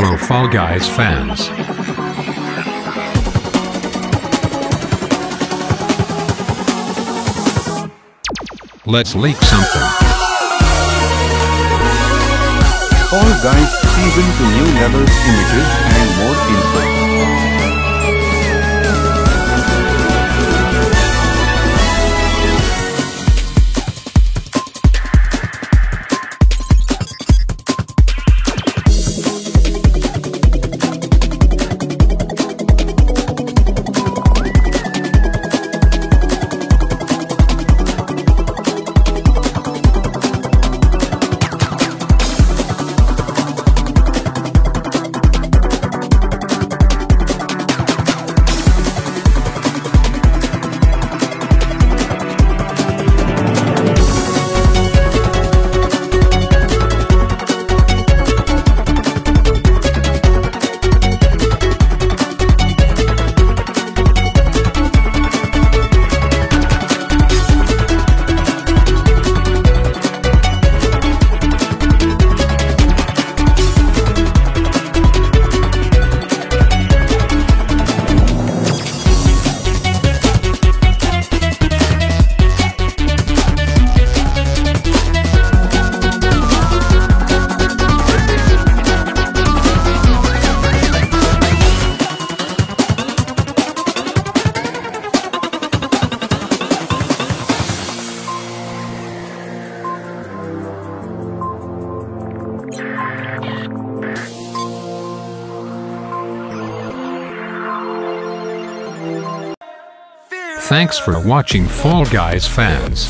Hello Fall Guys fans. Let's leak something. Fall Guys Season two new levels, images and more info. Thanks for watching Fall Guys fans.